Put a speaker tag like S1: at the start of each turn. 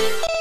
S1: you